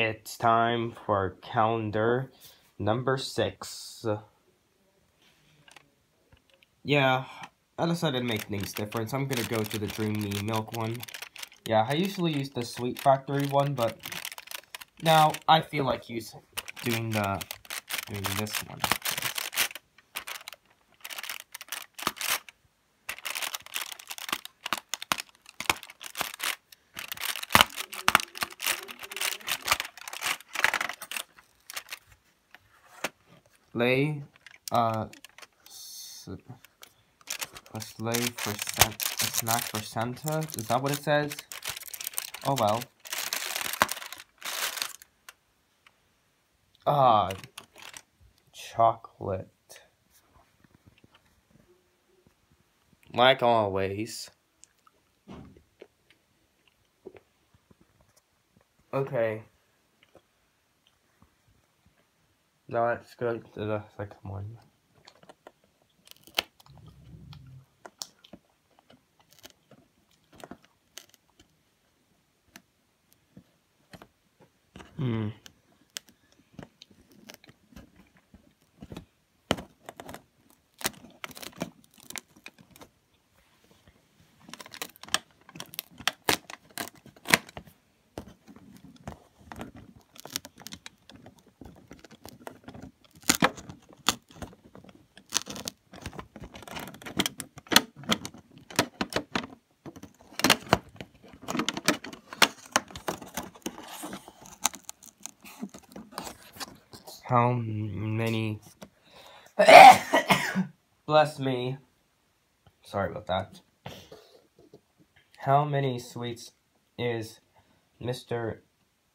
It's time for calendar number six. Yeah, I decided to make things different, so I'm gonna go to the Dreamy Milk one. Yeah, I usually use the Sweet Factory one, but now I feel like using doing the doing this one. Lay, uh, a slave for a snack for Santa. Is that what it says? Oh well. Ah, chocolate. Like always. Okay. Now let's go to the second one. Hmm. How many... Bless me. Sorry about that. How many sweets is Mr.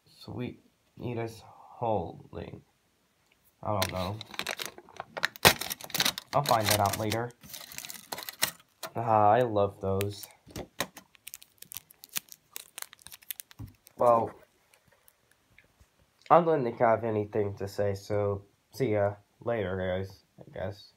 Sweet Eatus holding? I don't know. I'll find that out later. Ah, I love those. Well, I don't think I have anything to say, so see ya later, guys, I guess.